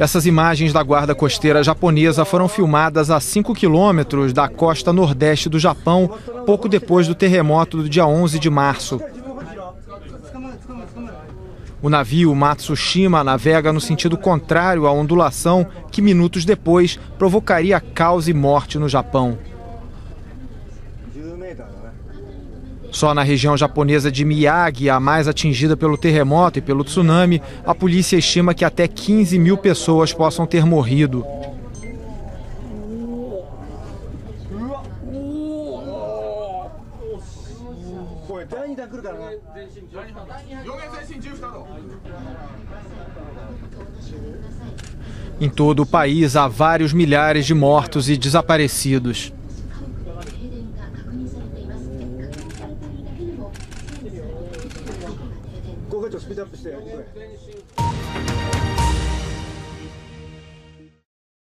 Essas imagens da guarda costeira japonesa foram filmadas a 5 quilômetros da costa nordeste do Japão, pouco depois do terremoto do dia 11 de março. O navio Matsushima navega no sentido contrário à ondulação que minutos depois provocaria caos e morte no Japão. Só na região japonesa de Miyagi, a mais atingida pelo terremoto e pelo tsunami, a polícia estima que até 15 mil pessoas possam ter morrido. Em todo o país há vários milhares de mortos e desaparecidos. 5課スピードアップして。